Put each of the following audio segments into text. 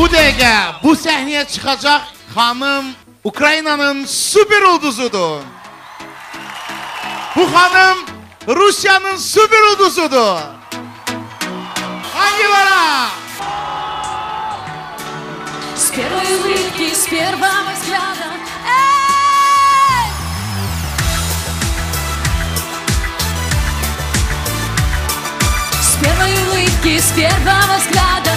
Bu dəqiqə bu səhnəyə çıxacaq xanım Ukraynanın super ulduzudur. Bu xanım Rusiyanın super ulduzudur. Ангелара! С первой улыбки, с первого взгляда Эй! С первой улыбки, с первого взгляда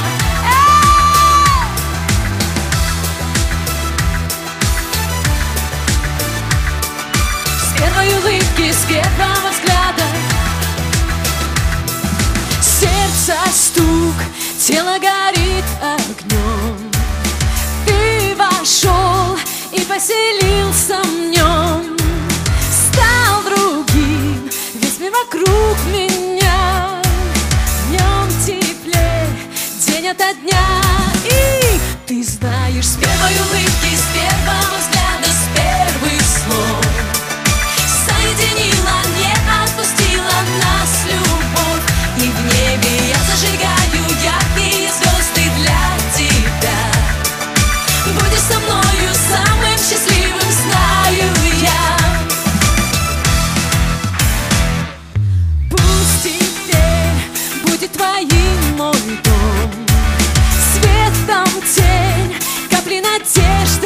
тело горит огнем. Ты вошел и поселился в нем. Стал другим, весь мир вокруг меня. В нем теплее день ото дня. И ты знаешь с первой улыбки, с первого взгляда, с первых твоим мой дом. Светом тень, капли надежда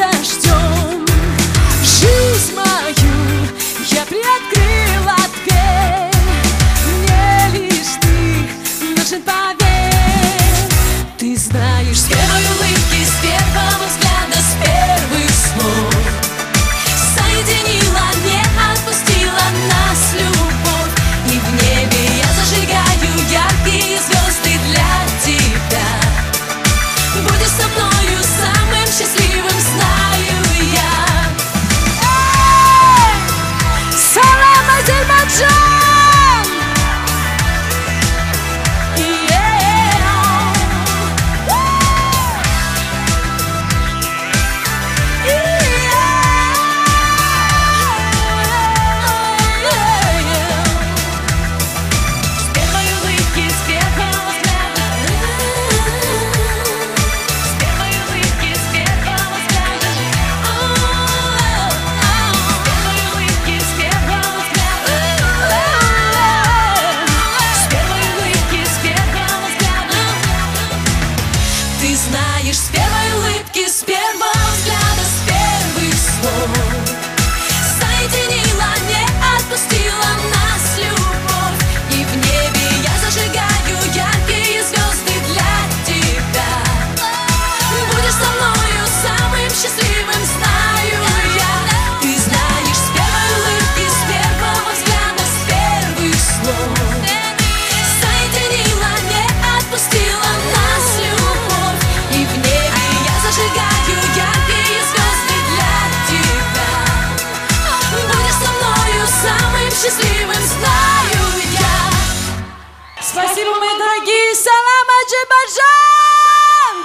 счастливым, знаю я Спасибо, мои дорогие! Салам, Аджибаджан!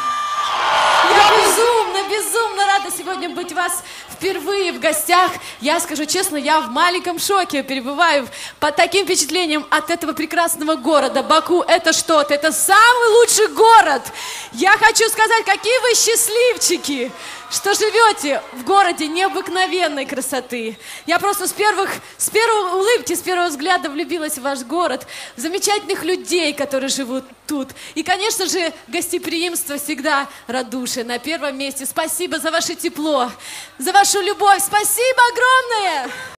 Я безумно, безумно рада сегодня быть у вас впервые в гостях. Я скажу честно, я в маленьком шоке перебываю под таким впечатлением от этого прекрасного города. Баку – это что-то, это самый лучший город. Я хочу сказать, какие вы счастливчики, что живете в городе необыкновенной красоты. Я просто с, первых, с первой улыбки, с первого взгляда влюбилась в ваш город, в замечательных людей, которые живут тут. И, конечно же, гостеприимство всегда радушие на первом месте. Спасибо за ваше тепло, за вашу любовь. Спасибо огромное!